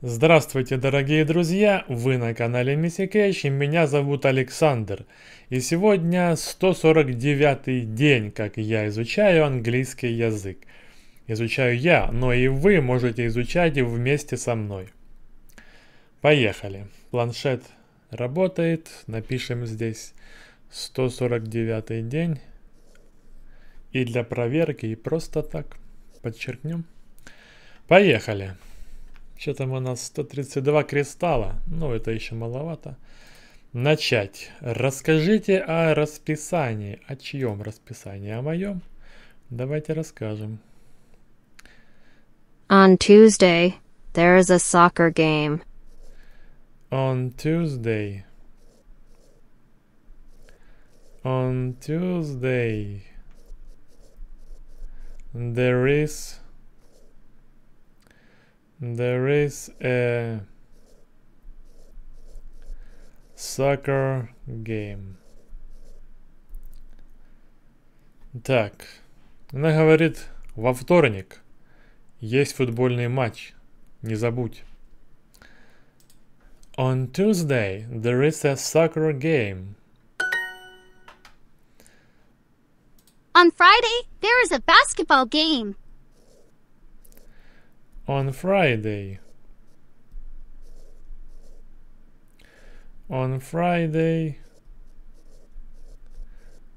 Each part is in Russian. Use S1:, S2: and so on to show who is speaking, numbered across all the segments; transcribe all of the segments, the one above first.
S1: Здравствуйте, дорогие друзья! Вы на канале Мисикэш, и меня зовут Александр. И сегодня 149 день, как я изучаю английский язык. Изучаю я, но и вы можете изучать вместе со мной. Поехали. Планшет работает. Напишем здесь 149 день. И для проверки, и просто так подчеркнем. Поехали. Что там у нас 132 кристалла? Ну, это еще маловато. Начать. Расскажите о расписании. О чьем расписании? О моем? Давайте расскажем.
S2: On Tuesday, there is a soccer game.
S1: On Tuesday. On Tuesday. There is There is a soccer game. Так, она говорит, во вторник есть футбольный матч. Не забудь. On Tuesday there is a soccer game.
S3: On Friday, there is a basketball game.
S1: On Friday. On Friday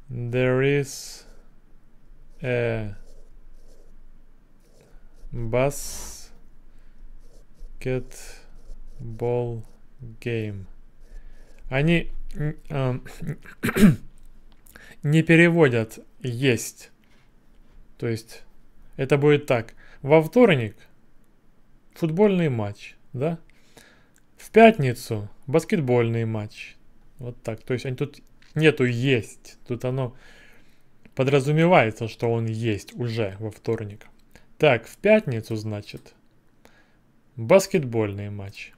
S1: there is a basketball game. Они э, не переводят есть. То есть это будет так. Во вторник футбольный матч, да? В пятницу баскетбольный матч. Вот так. То есть они тут нету есть. Тут оно подразумевается, что он есть уже во вторник. Так, в пятницу, значит, баскетбольный матч.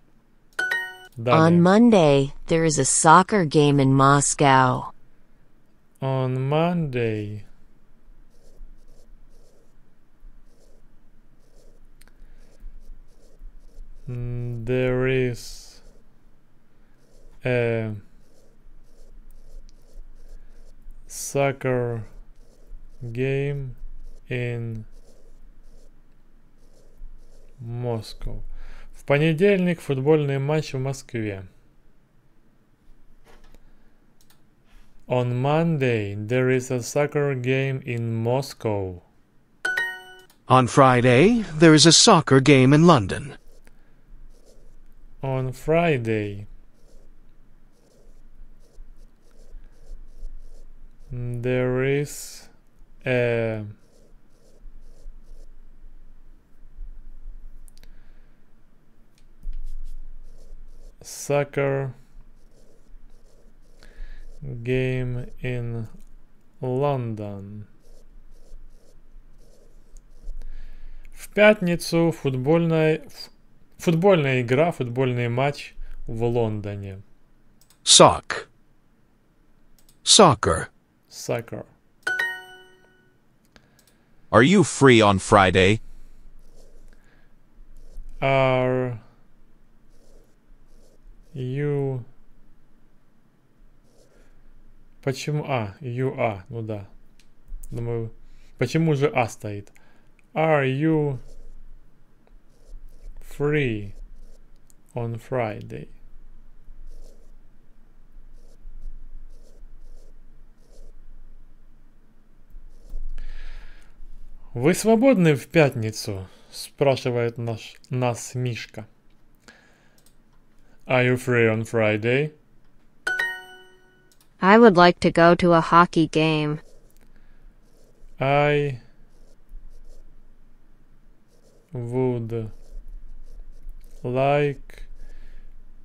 S1: Далее.
S2: On Monday, there is a soccer game in Moscow.
S1: On Monday. mm, There is a soccer game in Moscow. В понедельник футбольный матч в Москве. On Monday there is a soccer game in Moscow.
S4: On Friday, there is a soccer game in London.
S1: On Friday there is a soccer game in London. В пятницу футбольная, ф- футбольная игра, футбольный матч в Лондоне.
S4: Sock. Soccer.
S1: Soccer.
S5: Are you free on Friday?
S1: Are you... Почему... А, you are, ну да. Думаю, почему же А стоит? Are you free on Friday? Вы свободны в пятницу? Спрашивает наш, нас Мишка. Are you free on Friday?
S2: I would like to go to a hockey game.
S1: I would like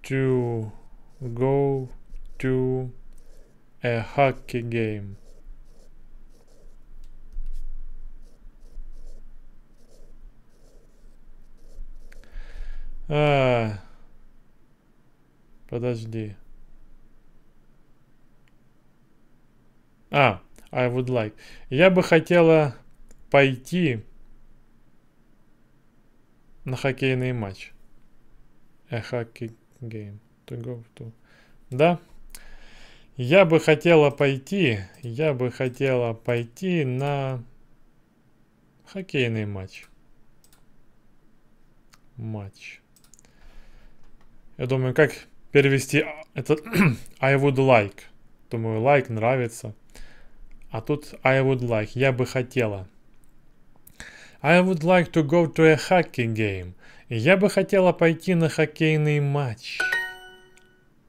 S1: to go to a hockey game. А, подожди. А, I would like. Я бы хотела пойти на хоккейный матч. A hockey game. To go to. Да. Я бы хотела пойти, я бы хотела пойти на хоккейный матч. Матч. Я думаю, как перевести этот I would like. Думаю, like нравится. А тут I would like. Я бы хотела. I would like to go to a hockey game. Я бы хотела пойти на хоккейный матч.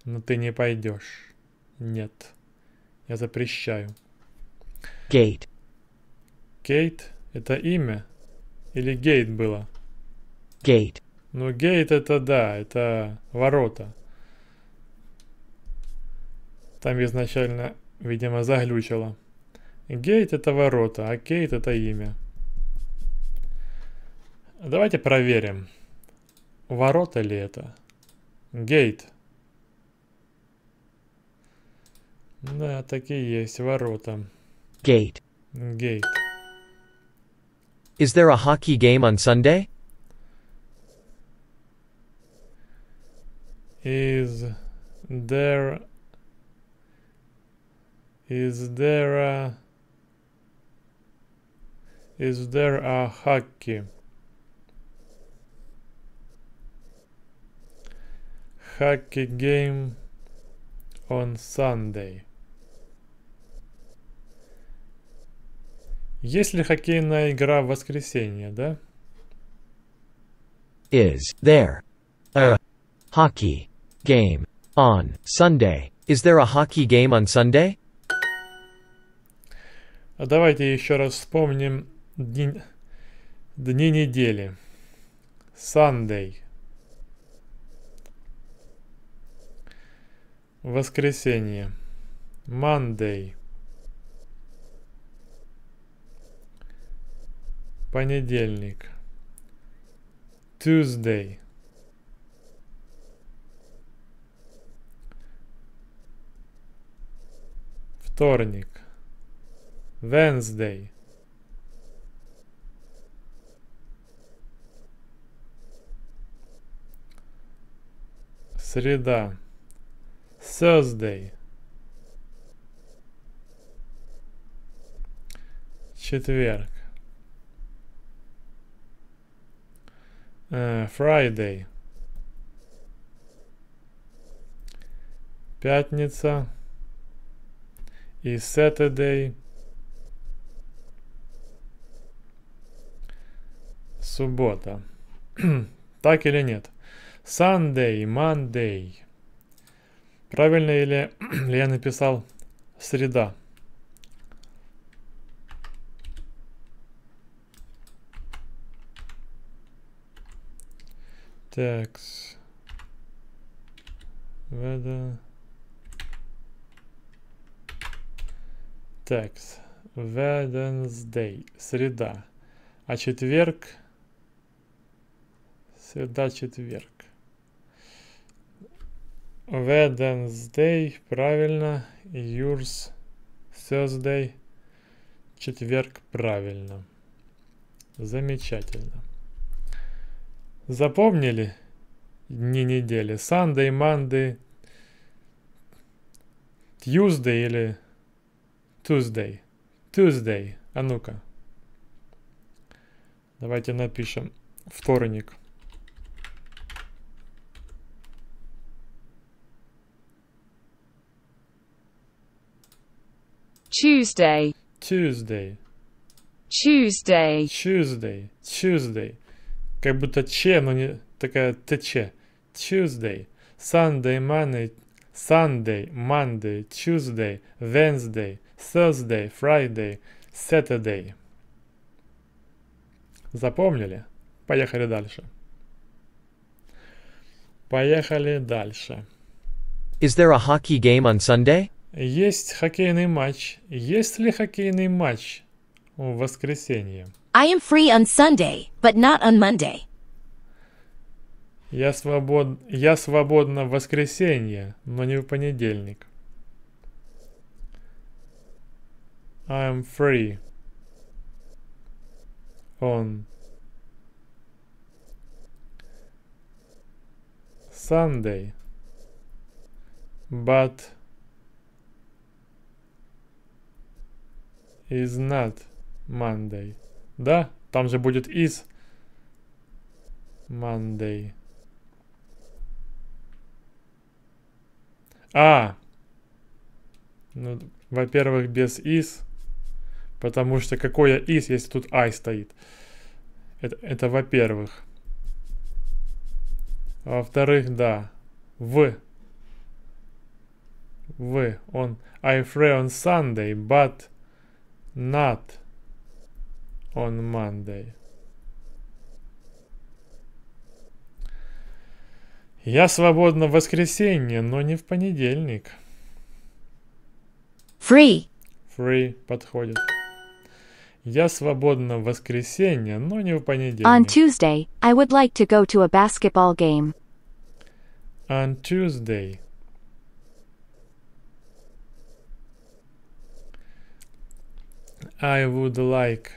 S1: Но ты не пойдешь. Нет. Я запрещаю.
S6: Gate.
S1: Кейт – это имя? Или гейт было?
S6: Gate.
S1: Ну, гейт это да, это ворота. Там изначально, видимо, заглючило. Гейт это ворота, а Кейт это имя. Давайте проверим. Ворота ли это? Гейт. Да, такие есть ворота.
S6: Gate.
S1: Гейт.
S6: Is there a hockey game on Sunday?
S1: Is there is there a is there a hockey hockey game on Sunday? Есть ли хоккейная игра в воскресенье, да?
S6: Is there a hockey game on Sunday? Is there a hockey game on Sunday?
S1: А давайте еще раз вспомним дни, дни недели. Sunday. Воскресенье. Monday. Понедельник. Tuesday. Вторник. Wednesday. Среда. Thursday. Четверг. Э, Friday. Пятница. И Saturday. Суббота. так или нет? Sunday, Monday. Правильно или, я написал среда? Такс. Weather. Такс. Wednesday. Среда. А четверг? Среда, четверг. Wednesday, правильно. Yours, Thursday, четверг, правильно. Замечательно. Запомнили дни недели? Sunday, Monday, Tuesday или Tuesday? Tuesday. А ну-ка. Давайте напишем вторник.
S7: Tuesday,
S1: Tuesday.
S7: Tuesday,
S1: Tuesday. Tuesday. Как будто че, но не такая тч. Tuesday. Sunday, Monday, Sunday, Monday, Tuesday, Wednesday, Thursday, Friday, Saturday. Запомнили? Поехали дальше. Поехали дальше.
S6: Is there a hockey game on Sunday?
S1: Есть хоккейный матч. Есть ли хоккейный матч в воскресенье?
S2: I am free on Sunday, but not on Monday.
S1: Я, свобод... Я свободна в воскресенье, но не в понедельник. I am free on Sunday, but is not Monday. Да, там же будет is Monday. А, ну, во-первых, без is, потому что какое is, если тут I стоит? Это, это во-первых. Во-вторых, да, в. В. Он I free on Sunday, but not on Monday. Я свободна в воскресенье, но не в понедельник.
S2: Free.
S1: Free подходит. Я свободна в воскресенье, но не в
S2: On
S1: понедельник.
S2: Tuesday, I would like to go to a basketball game.
S1: On Tuesday. I would like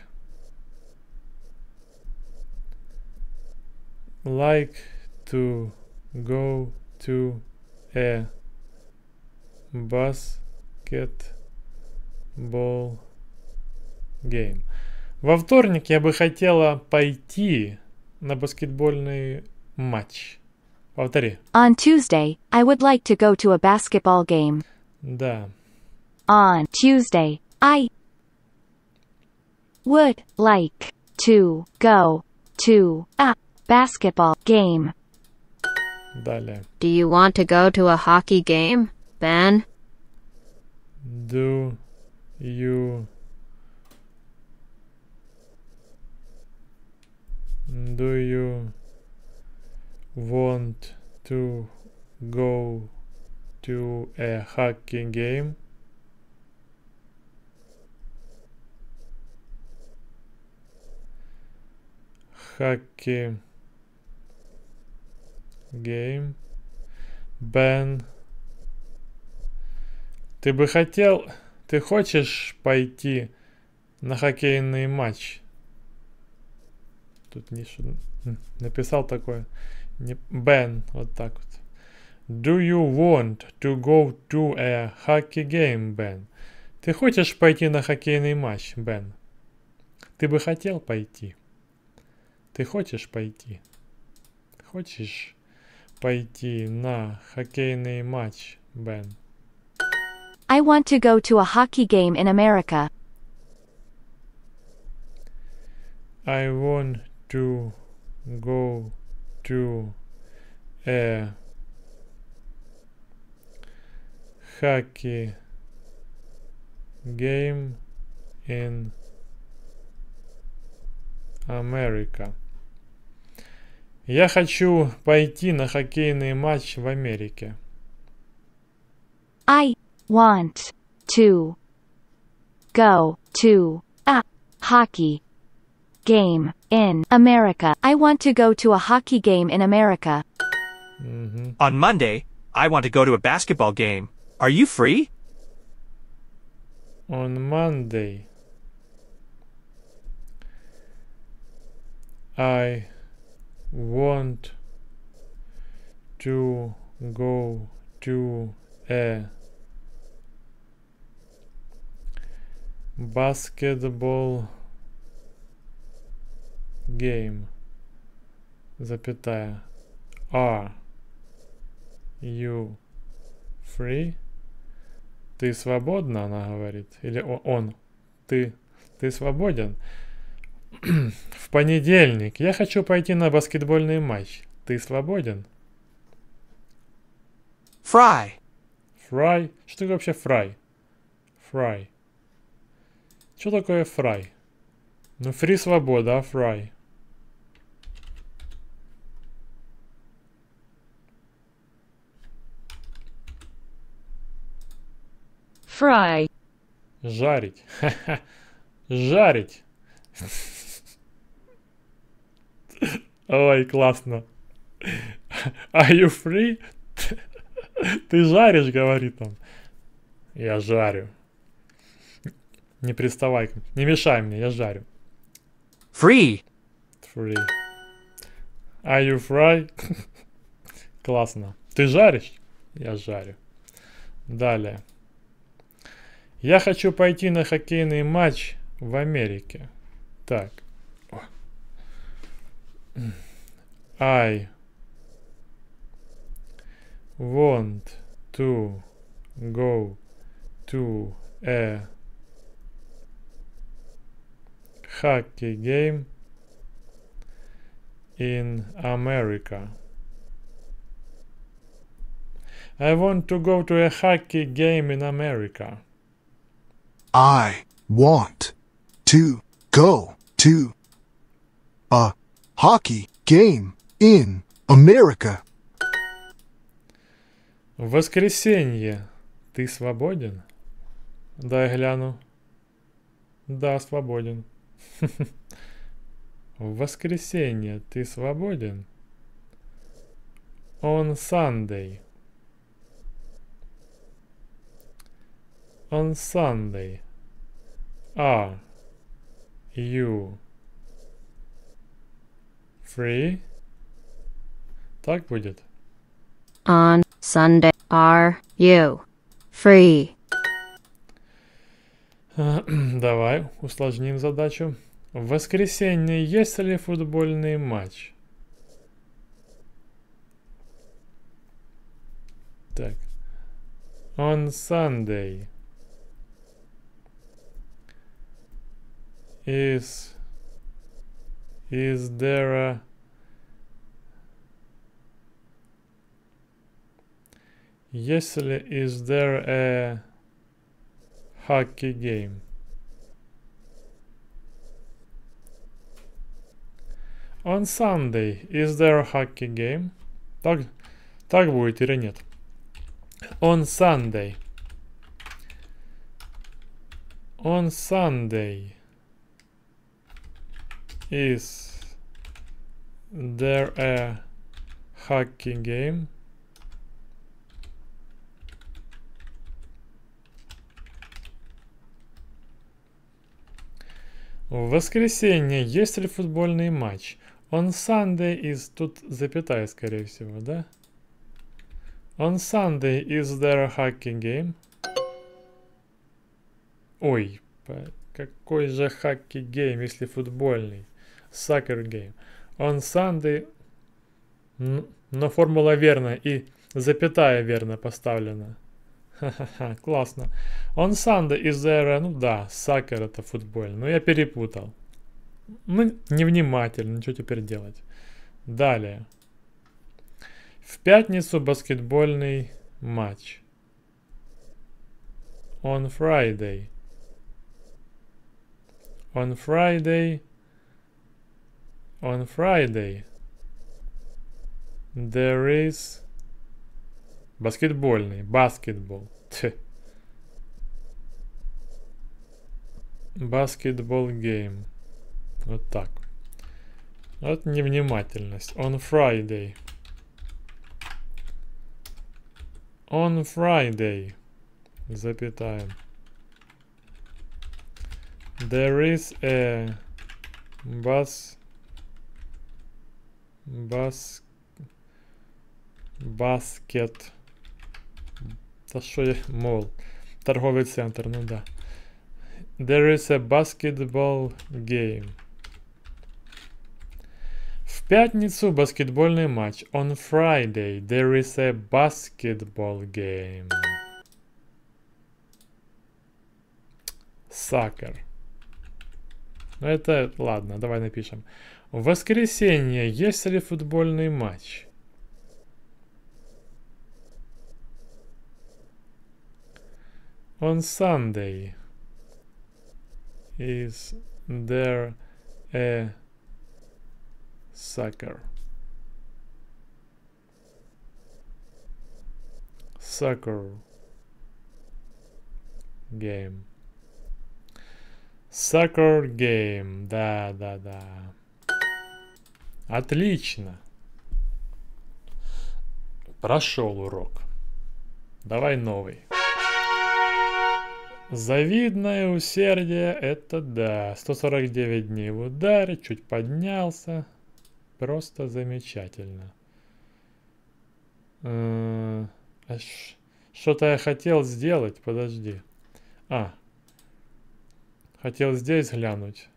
S1: like to go to a basketball game. Во вторник я бы хотела пойти на баскетбольный матч. Повтори.
S2: On Tuesday, I would like to go to a basketball game.
S1: Да.
S2: On Tuesday, I would like to go to a basketball game.
S8: Do you want to go to a hockey game, Ben?
S1: Do you Do you want to go to a hockey game? Hockey game. Ben. Ты бы хотел, ты хочешь пойти на хоккейный матч? Тут м, написал такое. Бен, вот так вот. Do you want to go to a hockey game, Ben? Ты хочешь пойти на хоккейный матч, Бен? Ты бы хотел пойти? Ты хочешь пойти? Хочешь пойти на хоккейный матч, Бен?
S2: I want to go to a hockey game in America.
S1: I want to go to a hockey game in America. Я хочу пойти на хоккейный матч в Америке.
S2: I want to go to a hockey game in America. I want to go to a hockey game in America.
S1: Мгм.
S9: On Monday, I want to go to a basketball game. Are you free?
S1: On Monday, I want to go to a basketball game. Запятая. Are you free? Ты свободна, она говорит. Или он. Ты. Ты свободен. В понедельник я хочу пойти на баскетбольный матч. Ты свободен?
S9: Fry.
S1: Фрай. Что такое вообще фрай? Фрай. Что такое фрай? Ну, фри свобода, а фрай.
S7: Fry.
S1: Жарить. Ха-ха. Жарить. Ой, классно. Are you free? Ты жаришь, говорит он. Я жарю. Не приставай, не мешай мне, я жарю.
S9: Free.
S1: Free. Are you fry? Классно. Ты жаришь? Я жарю. Далее. Я хочу пойти на хоккейный матч в Америке. Так. I want to go to a hockey game in America. I want to go to a hockey game in America.
S10: I want to go to a hockey game in America.
S1: Воскресенье ты свободен? Дай гляну. Да, свободен. В воскресенье ты свободен? On Sunday. On Sunday. Are you free? Так будет?
S8: On Sunday, are you free?
S1: Давай усложним задачу. В воскресенье есть ли футбольный матч? Так. On Sunday. Is is there a Если is there a hockey game? On Sunday is there a hockey game? Так, так будет или нет? On Sunday. On Sunday Is there a hockey game? В воскресенье есть ли футбольный матч? On Sunday is... Тут запятая, скорее всего, да? On Sunday is there a hockey game? Ой, какой же hockey game, если футбольный? Soccer game. On Sunday... Но формула верна и запятая верно поставлена. Ха-ха-ха, классно. On Sunday is there... Ну да, soccer это футбольный. Но я перепутал. Ну, невнимательно, что теперь делать? Далее. В пятницу баскетбольный матч. On Friday. On Friday. On Friday. There is Баскетбольный. Баскетбол. Basketball game. Вот так. Вот невнимательность. On Friday. On Friday. Запятая. There is a bus bus basket Та що я мол? Торговий центр, ну да. There is a basketball game. В пятницу баскетбольный матч. On Friday there is a basketball game. Soccer. Ну это ладно, давай напишем. В воскресенье есть ли футбольный матч? On Sunday, is there a soccer? Soccer game. Soccer game. Да, да, да. Отлично. Прошел урок. Давай новый. Завидное усердие, это да. 149 дней в ударе, чуть поднялся. Просто замечательно. Э, а Что-то я хотел сделать, подожди. А. Хотел здесь глянуть.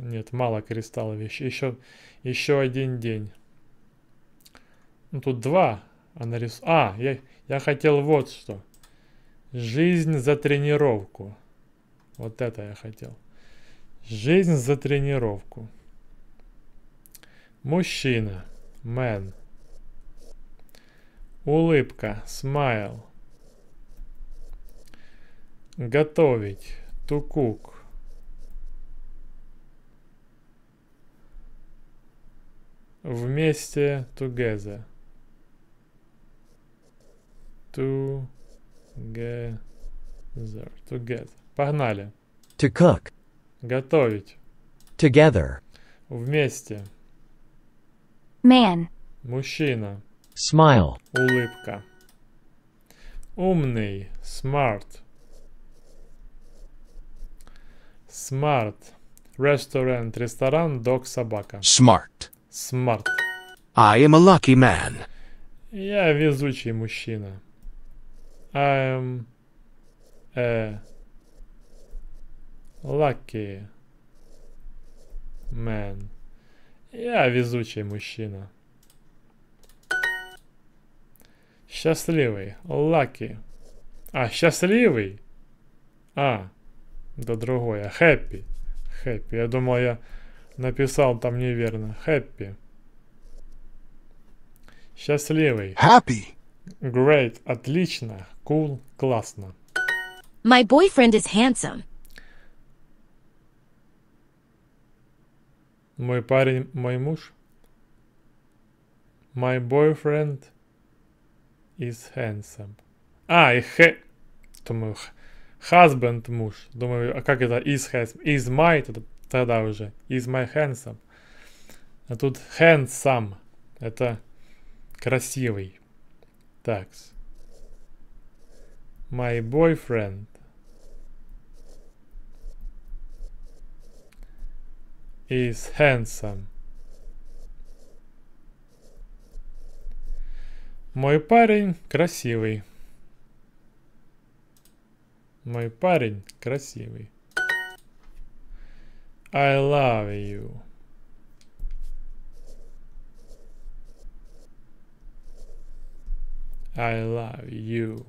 S1: Нет, мало кристаллов. Еще, еще, еще один день. Ну, тут два. А, нарис... а я, я хотел вот что. Жизнь за тренировку. Вот это я хотел. Жизнь за тренировку. Мужчина. Man. Улыбка. Smile. Готовить. To Вместе. Together. Together. Together. Погнали.
S6: To cook.
S1: Готовить.
S6: Together.
S1: Вместе.
S2: Man.
S1: Мужчина.
S6: Smile.
S1: Улыбка. Умный. Smart. Smart. Restaurant. Ресторан. Дог. Собака.
S5: Smart.
S1: Smart.
S4: I am a lucky man.
S1: Я везучий мужчина. I am a lucky man. Я везучий мужчина. Счастливый. Lucky. А, счастливый? А, да другое. Happy. Happy. Я думал, я написал там неверно. Happy. Счастливый.
S10: happy,
S1: Great. Отлично. Cool. Классно.
S11: My boyfriend is handsome.
S1: Мой парень, мой муж. My boyfriend is handsome. А, и хэ... Думаю, husband муж. Думаю, а как это is handsome? Is my, тогда- тогда уже. Is my handsome. А тут handsome. Это красивый. Так. My boyfriend is handsome. Мой парень красивый. Мой парень красивый. I love you. I love you.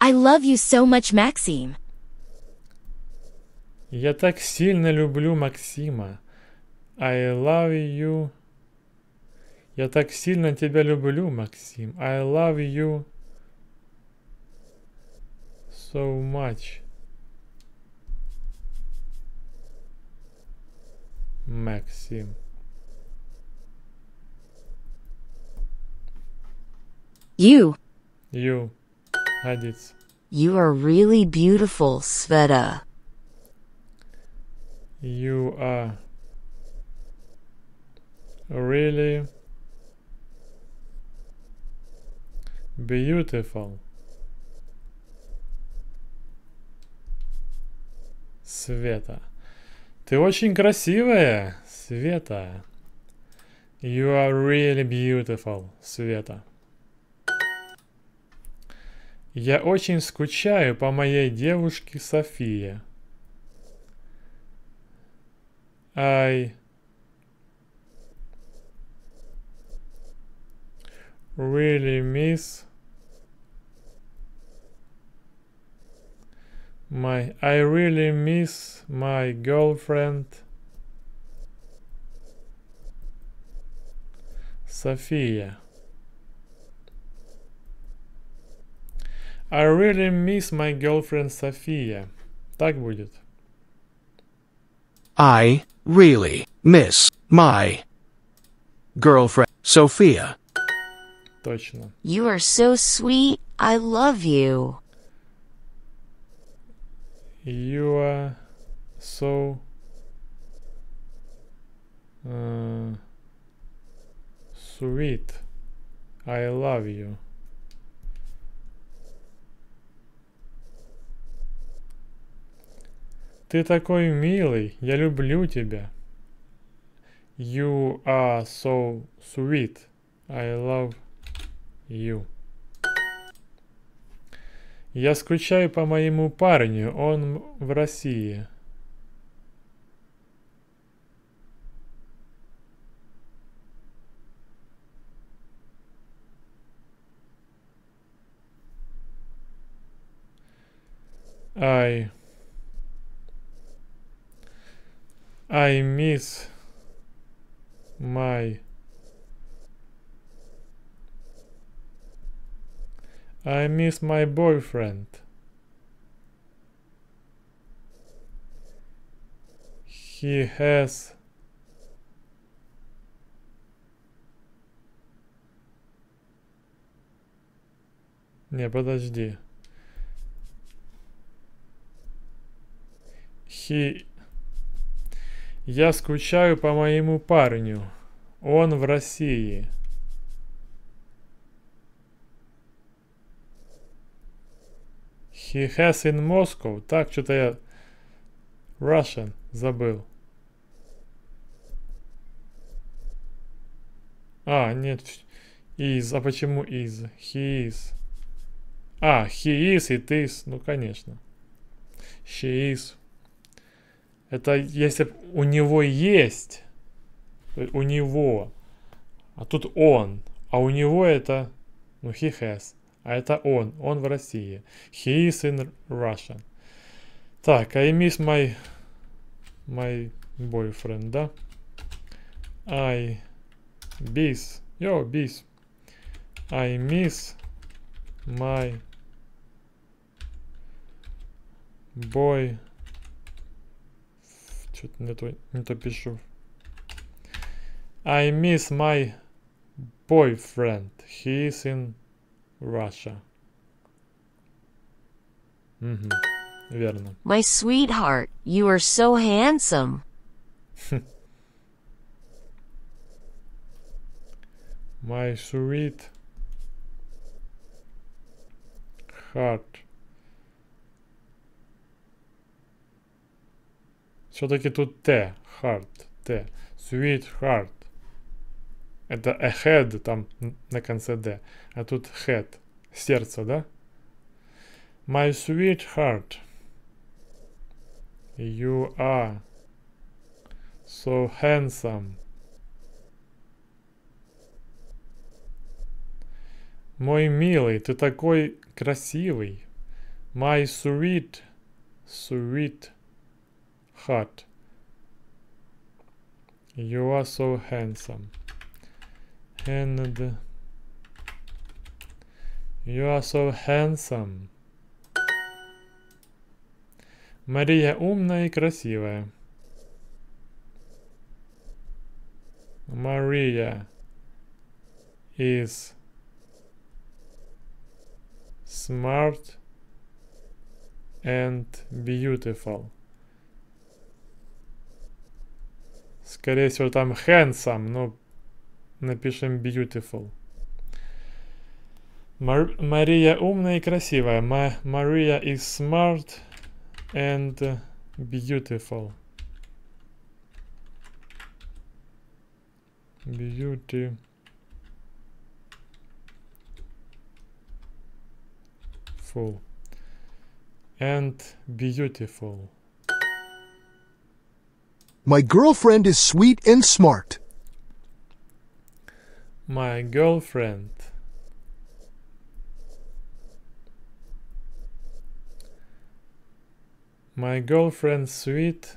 S11: I love you so much, Maxime.
S1: Я так сильно люблю Максима. I love you. Я так сильно тебя люблю, Максим. I love you so much. Maxim.
S11: You.
S1: You. I.
S11: You are really beautiful, Sveta.
S1: You are really beautiful. Sveta. Ты очень красивая, Света. You are really beautiful, Света. Я очень скучаю по моей девушке Софии. I really miss my I really miss my girlfriend София. I really miss my girlfriend София. Так будет.
S4: I really miss my girlfriend, Sophia.
S1: Точно.
S11: You are so sweet. I love you.
S1: You are so uh, sweet. I love you. Ты такой милый, я люблю тебя. You are so sweet. I love you. Я скучаю по моему парню, он в России. I I miss my I miss my boyfriend. He has Не, подожди. He... Я скучаю по моему парню. Он в России. He has in Moscow. Так, что-то я... Russian. Забыл. А, нет. Is. А почему is? He is. А, he is, it is. Ну, конечно. She is. Это если у него есть. У него. А тут он. А у него это... Ну, he has. А это он. Он в России. He is in Russia. Так, I miss my... My boyfriend, да? I... Bis. Yo, bis. I miss my boy что-то не то, не то пишу. I miss my boyfriend. He is in Russia. Угу. Верно.
S11: My sweetheart, you are so handsome.
S1: my sweet heart. Все-таки тут Т, heart, Т. Sweet heart. Это a head там на конце D. А тут head. Сердце, да? My sweet heart. You are so handsome. Мой милый, ты такой красивый. My sweet, sweet heart. You are so handsome. And you are so handsome. Мария умная и красивая. Maria is smart and beautiful. Скорее всего, там handsome, но напишем beautiful. Мар Мария умная и красивая. Ma Maria is smart and beautiful. Beauty. Full. And beautiful.
S10: My girlfriend is sweet and smart.
S1: My girlfriend. My girlfriend sweet.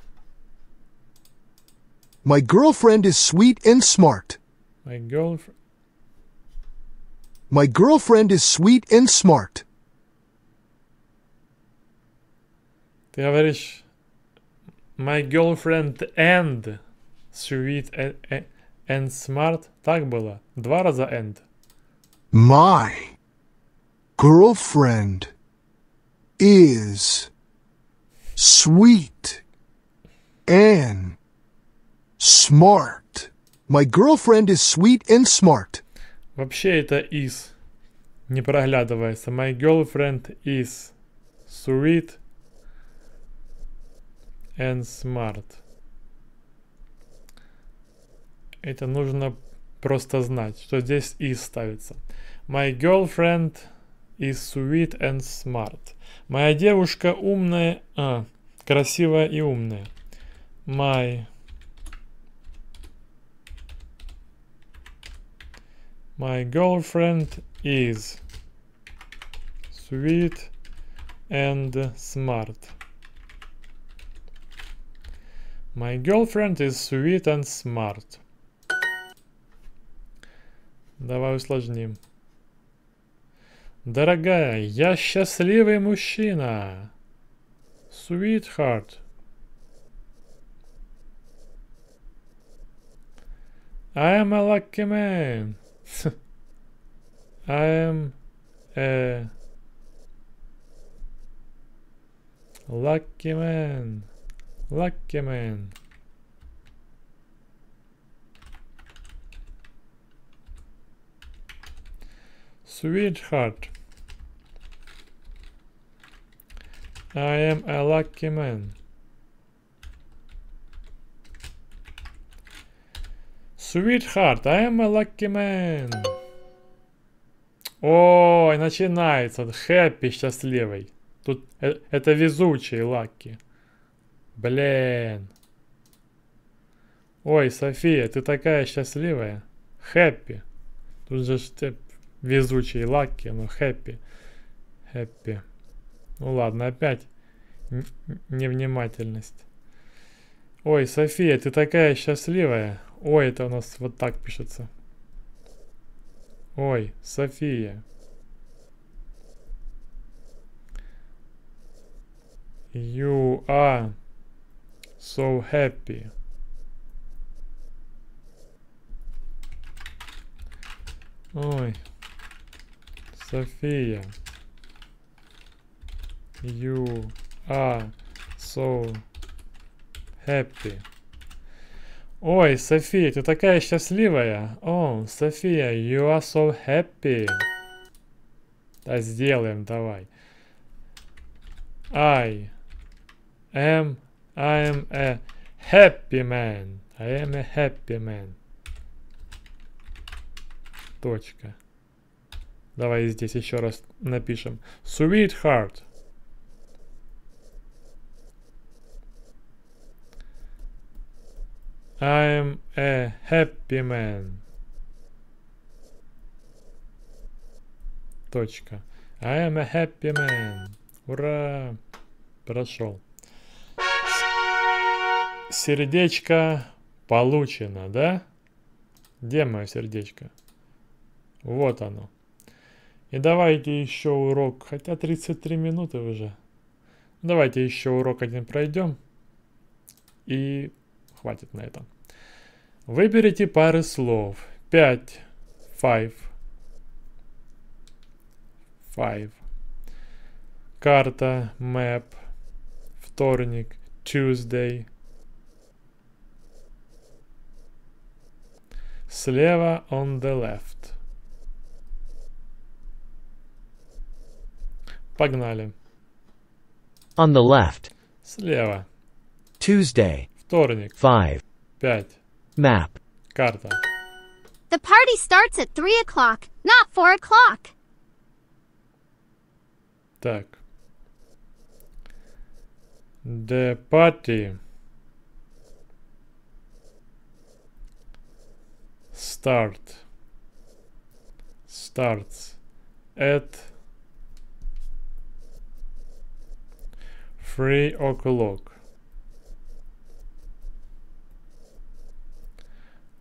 S10: My girlfriend is sweet and smart.
S1: My girlfriend.
S10: My girlfriend is sweet and smart.
S1: Ты говоришь My girlfriend and sweet and, and smart. Так было. Два раза and.
S10: My girlfriend is sweet and smart. My girlfriend is sweet and smart.
S1: Вообще это is не проглядывается. My girlfriend is sweet and smart. Это нужно просто знать, что здесь is ставится. My girlfriend is sweet and smart. Моя девушка умная, а, красивая и умная. My My girlfriend is sweet and smart. My girlfriend is sweet and smart. Давай усложним. Дорогая, я счастливый мужчина. Sweetheart. I am a lucky man. I am a lucky man. Lucky man. Sweetheart. I am a lucky man. Sweetheart, I am a lucky man. Ой, начинается. Happy счастливый. Тут э, это везучий lucky. Блин. Ой, София, ты такая счастливая. Happy. Тут же ты везучий lucky, но happy. Happy. Ну ладно, опять невнимательность. Ой, София, ты такая счастливая. Ой, это у нас вот так пишется. Ой, София. You are so happy. Ой, София. You are so happy. Ой, София, ты такая счастливая. О, София, you are so happy. Да, сделаем, давай. I am, I am a happy man. I am a happy man. Точка. Давай здесь еще раз напишем. Sweetheart. I'm a happy man. Точка. I am a happy man. Ура! Прошел. Сердечко получено, да? Где мое сердечко? Вот оно. И давайте еще урок, хотя 33 минуты уже. Давайте еще урок один пройдем. И хватит на этом. Выберите пары слов. Пять. Five. Five. Карта. Map. Вторник. Tuesday. Слева on the left. Погнали.
S6: On the left.
S1: Слева.
S6: Tuesday.
S1: Вторник.
S6: Five.
S1: Пять.
S6: Map.
S1: Карта.
S3: The party starts at 3 o'clock, not 4 o'clock.
S1: Так. The party start starts at three o'clock.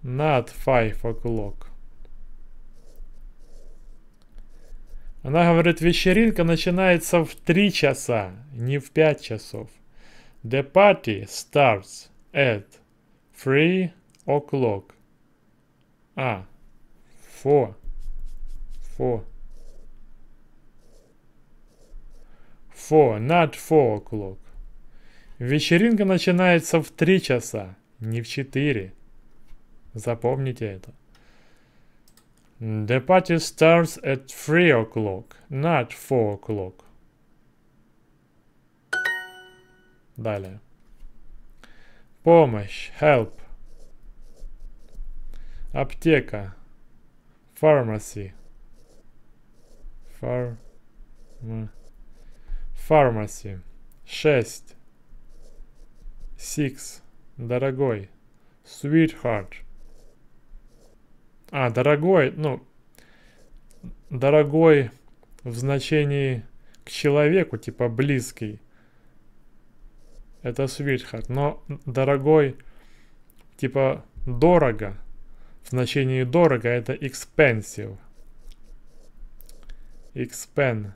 S1: Not five o'clock. Она говорит, вечеринка начинается в 3 часа, не в 5 часов. The party starts at 3 o'clock. А, four. Four. Four, not four o'clock. Вечеринка начинается в 3 часа, не в 4. Запомните это. The party starts at 3 o'clock, not 4 o'clock. Далее. Помощь, help. Аптека. Pharmacy. Фар... Pharmacy. 6. Six. Дорогой. Sweetheart. А, дорогой, ну, дорогой в значении к человеку, типа близкий. Это sweetheart. Но дорогой, типа дорого, в значении дорого, это expensive. Expen.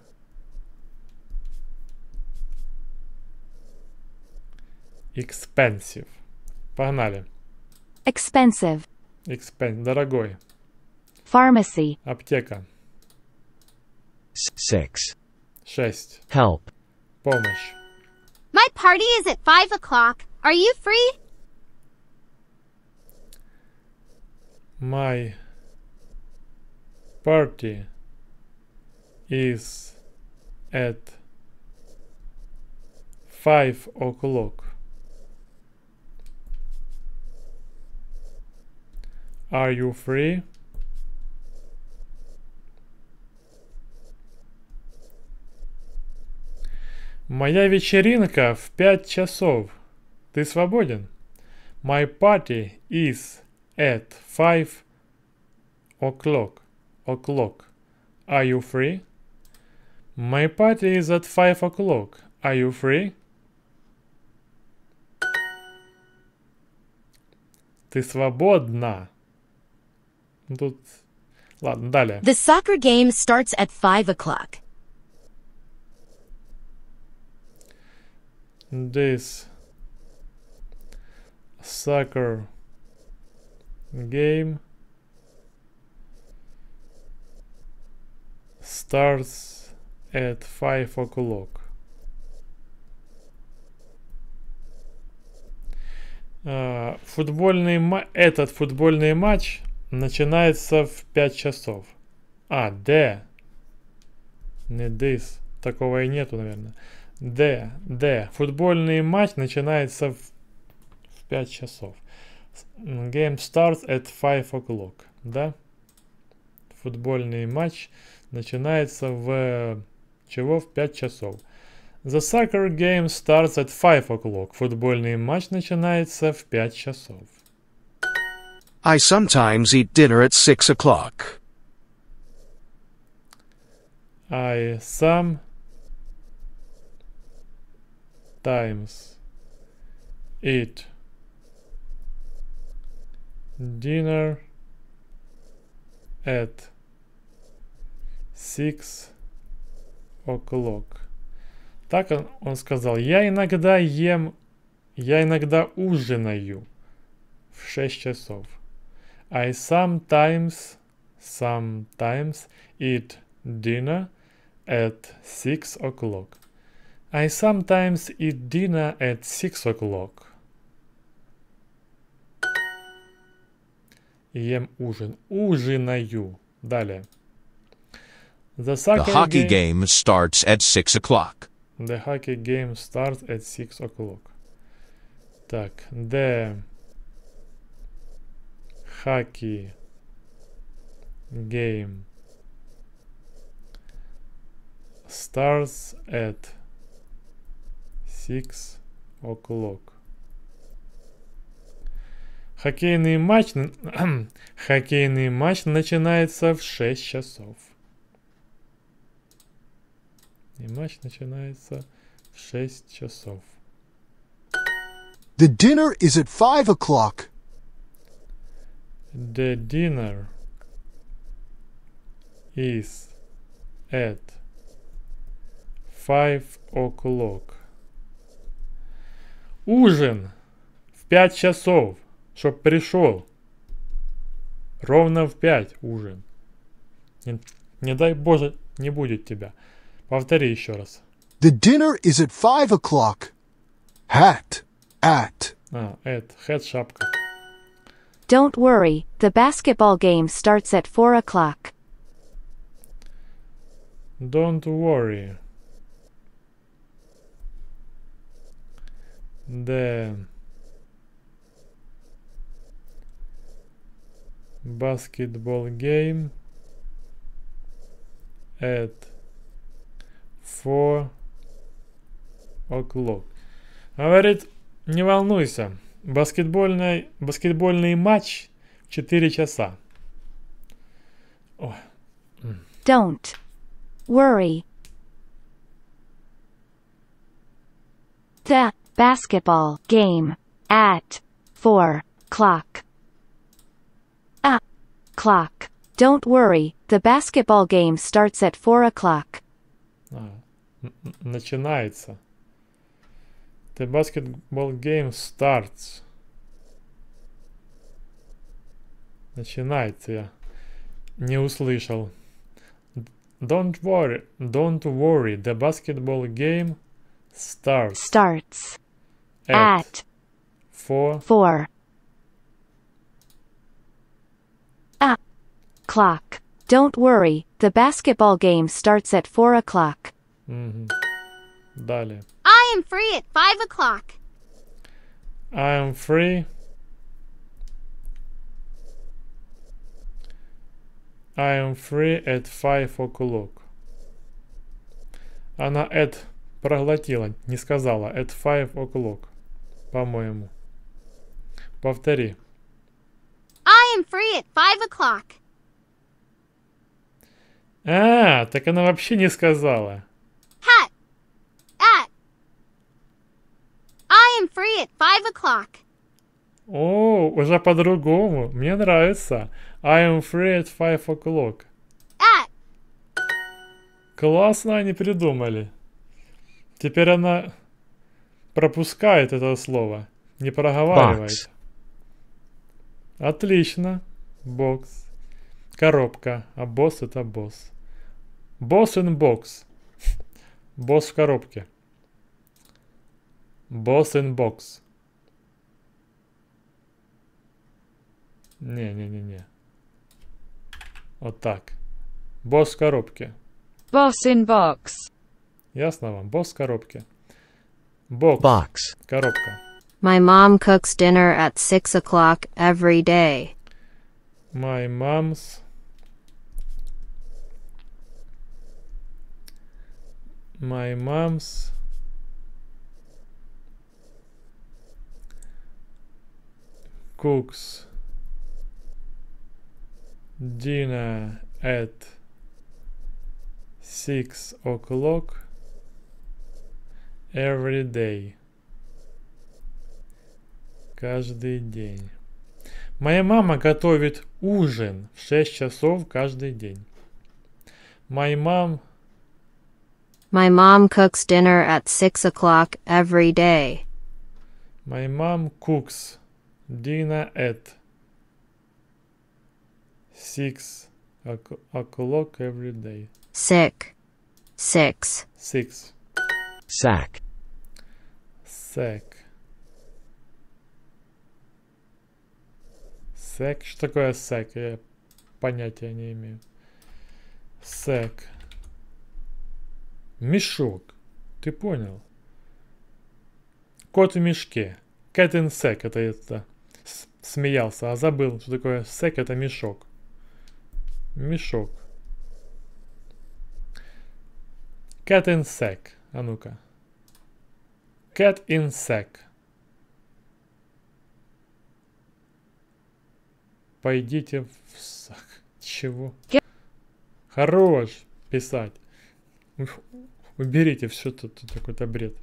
S1: Expensive. Погнали.
S2: Expensive.
S1: Expen. Дорогой.
S2: Pharmacy.
S1: Аптека.
S6: Six.
S1: Шесть.
S6: Help.
S1: Помощь.
S3: My party is at 5 o'clock. Are you free?
S1: My party is at five o'clock. Are you free? Моя вечеринка в пять часов. Ты свободен? My party is at five o'clock. O'clock. Are you free? My party is at five o'clock. Are you free? Ты свободна. Ну, Тут... Ладно, далее.
S11: The soccer game starts at 5 o'clock.
S1: This soccer game starts at five o'clock. А, Футбольный ма- этот футбольный матч начинается в 5 часов. А, де. Не this. Такого и нету, наверное. Д, Д. Футбольный матч начинается в, в 5 часов. Game starts at 5 o'clock. Да? Футбольный матч начинается в... Чего? В 5 часов. The soccer game starts at 5 o'clock. Футбольный матч начинается в 5 часов.
S4: I sometimes eat dinner at six o'clock.
S1: I some times eat dinner at six o'clock. Так он, он сказал, я иногда ем, я иногда ужинаю в 6 часов. I sometimes, sometimes eat dinner at six o'clock. I sometimes eat dinner at six o'clock. Ем ужин. Ужинаю. Далее. The
S5: The
S1: soccer
S5: hockey
S1: game,
S5: game starts at 6 o'clock.
S1: the hockey game starts at six o'clock. Так, the hockey game starts at six o'clock. Хоккейный матч, хоккейный матч начинается в 6 часов. И матч начинается в 6 часов.
S10: The dinner is at five o'clock.
S1: The dinner is at five o'clock. Ужин в пять часов, чтоб пришел. Ровно в пять ужин. Не, не дай Боже, не будет тебя. Повтори еще раз.
S10: The dinner is at five o'clock. Hat. At.
S1: А, Эд, head шапка.
S2: Don't worry, the basketball game starts at 4 o'clock.
S1: Don't worry. The basketball game at 4 o'clock. Говорит, не волнуйся, Баскетбольный, баскетбольный матч в 4 часа. О,
S2: Don't worry. The basketball game at 4 o'clock. A clock. Don't worry, the basketball game starts at 4 o'clock.
S1: а, начинается. The basketball game starts. Начинается я. Не услышал. Don't worry, don't worry, the basketball game starts
S2: Starts
S1: at
S2: at
S1: 4
S2: 4 a clock. Don't worry, the basketball game starts at 4 o'clock.
S1: Мгм. Далее.
S3: Am free at 5 o'clock.
S1: I am free. I am free at five o'clock. Она at проглотила, не сказала. At five o'clock. По-моему. Повтори.
S3: I am free at 5 o'clock.
S1: А, так она вообще не сказала.
S3: Hat. At. I am free at 5 o'clock.
S1: О, уже по-другому. Мне нравится. I am free at five o'clock.
S3: At.
S1: Классно они придумали. Теперь она пропускает это слово, не проговаривает. Отлично. Бокс. Коробка. А босс это босс. Босс in box. Босс в коробке. Босс in box. Не-не-не-не. Вот так. Босс в коробке.
S7: Boss in box.
S1: Ясно вам? Босс в коробке. Бокс.
S6: Box.
S1: Коробка.
S8: My mom cooks dinner at 6 o'clock every day.
S1: My mom's My mom's cooks dinner at six o'clock every day. Каждый день. Моя мама готовит ужин в 6 часов каждый день. My mom
S8: My mom cooks dinner at 6 o'clock every day.
S1: My mom cooks dinner at six o'c- o'clock every day.
S8: Sick. 6.
S1: Six.
S6: Sack.
S1: Sack. Sack. Что такое sack? Я понятия не имею. Sack. Мешок. Ты понял? Кот в мешке. Cat in sack. Это, это смеялся, а забыл, что такое sack. Это мешок. Мешок. Cat in sack. А ну-ка. Cat in sack. Пойдите в сак. Чего? Хорош писать. Уберите все тут, тут какой-то бред.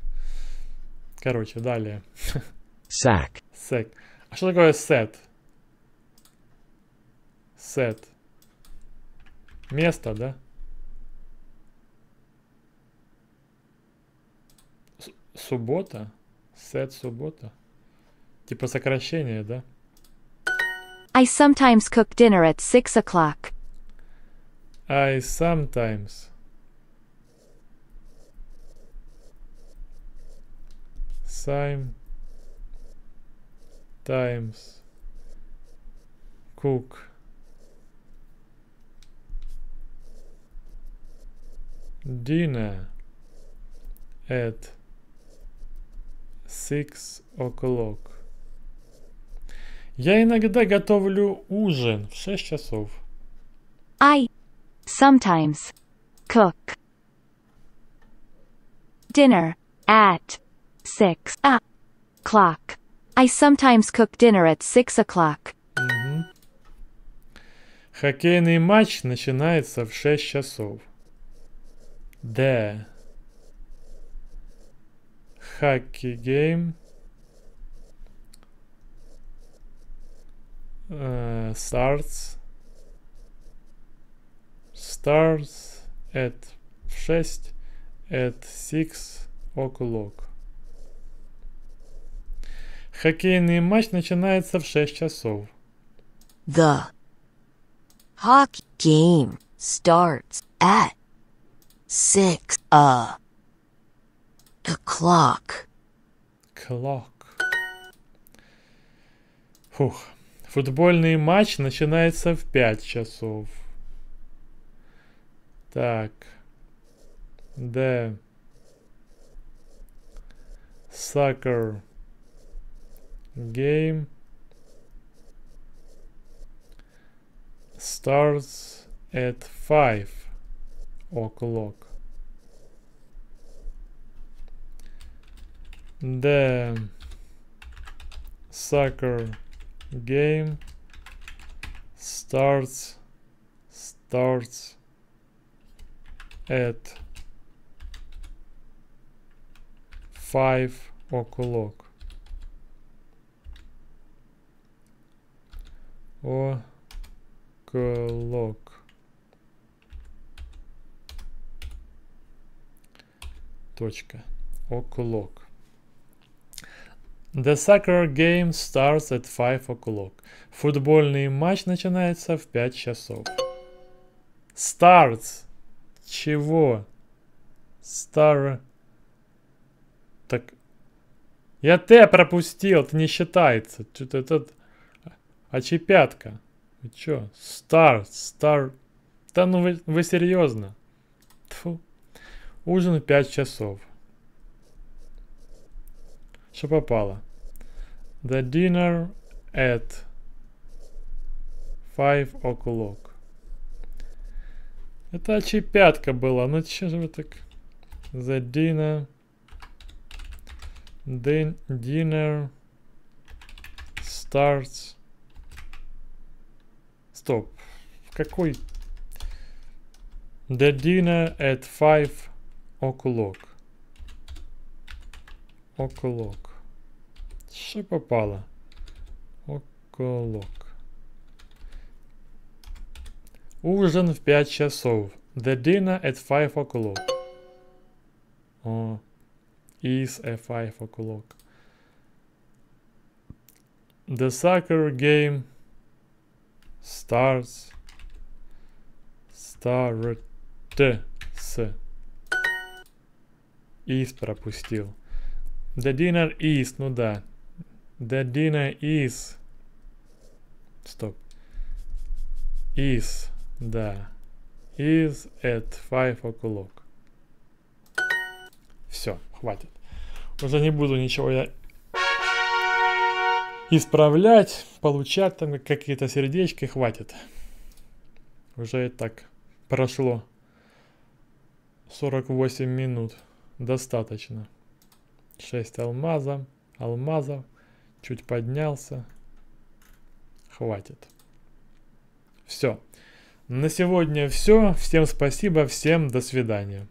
S1: Короче, далее.
S6: Sack.
S1: Сек. А что такое сет? Сет. Место, да? С- суббота? Сет суббота? Типа сокращение, да?
S2: I sometimes cook dinner at 6 o'clock.
S1: I sometimes Same times cook dinner at six o'clock. Я иногда готовлю ужин в 6 часов.
S2: I sometimes cook dinner at six o'clock. I sometimes cook dinner at six o'clock.
S1: Мгм. Хоккейный матч начинается в 6 часов. The hockey game uh, starts starts at 6 at 6 o'clock. Хоккейный матч начинается в 6 часов.
S11: The hockey game starts at six uh, o'clock.
S1: Clock. Фух. Футбольный матч начинается в 5 часов. Так. The soccer game starts at 5 o'clock. The soccer game starts starts at 5 o'clock. O'clock. Точка. O'clock. The soccer game starts at 5 o'clock. Футбольный матч начинается в 5 часов. Starts. Чего? Star. Так. Я Т пропустил, это не считается. Что-то этот... Очепятка. Вы чё? Star, Star. Да ну вы, вы серьезно? Тьфу. Ужин в 5 часов. Что попало? The dinner at 5 o'clock. Это очепятка была. Ну че же вы так... The dinner... The dinner starts... Стоп. Какой? The dinner at 5 o'clock. O'clock. Что попало? O'clock. Ужин в 5 часов. The dinner at 5 o'clock. О, is at 5 o'clock. The soccer game starts start с is пропустил. The dinner is, ну да. The dinner is. Стоп. Is, да. Is at 5 o'clock. Все, хватит. Уже не буду ничего я исправлять, получать там какие-то сердечки, хватит. Уже и так прошло 48 минут. Достаточно. 6 алмазов, алмазов. Чуть поднялся. Хватит. Все. На сегодня все. Всем спасибо, всем до свидания.